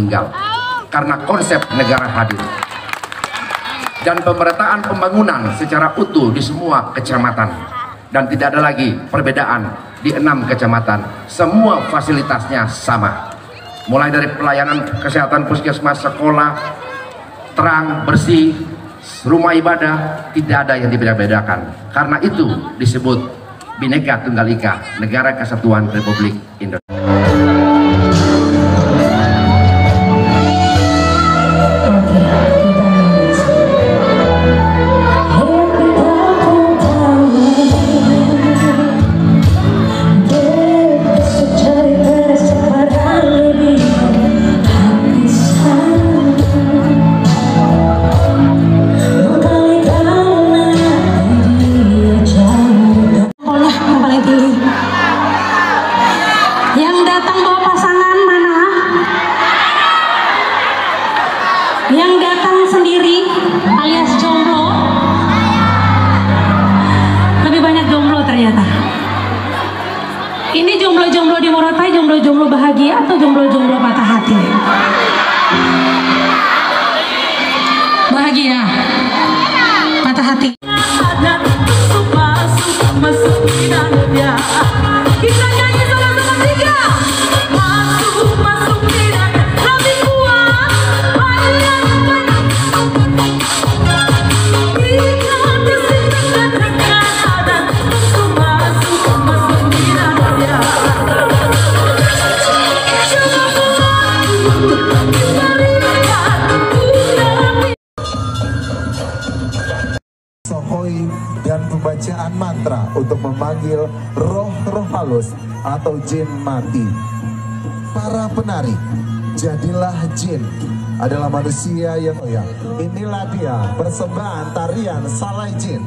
teritorial karena konsep negara hadir. Dan pemerataan pembangunan secara utuh di semua kecamatan. Dan tidak ada lagi perbedaan di enam kecamatan. Semua fasilitasnya sama. Mulai dari pelayanan kesehatan puskesmas sekolah terang bersih rumah ibadah tidak ada yang dibedakan karena itu disebut Bhinneka Tunggal Ika Negara Kesatuan Republik Indonesia atau jomblo-jomblo patah hati? Dan pembacaan mantra untuk memanggil roh-roh halus atau jin mati. Para penari, jadilah jin adalah manusia yang ya, inilah dia persembahan tarian salai jin.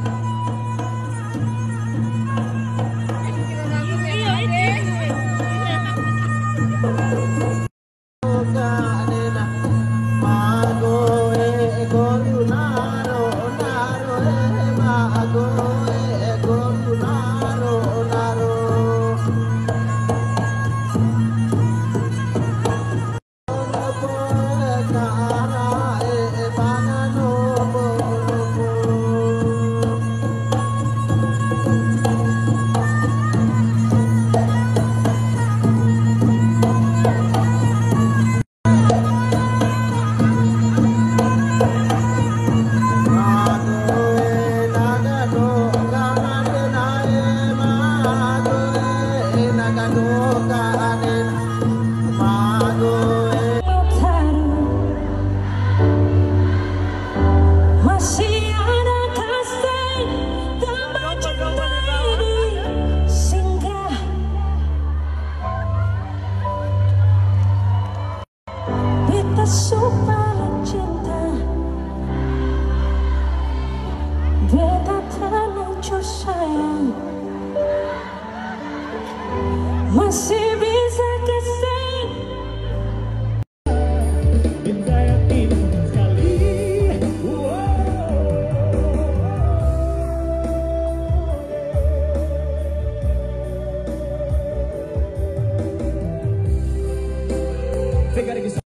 palsu paling cinta. Beta tak sayang. Masih bisa kesing Cinta yang indah sekali Think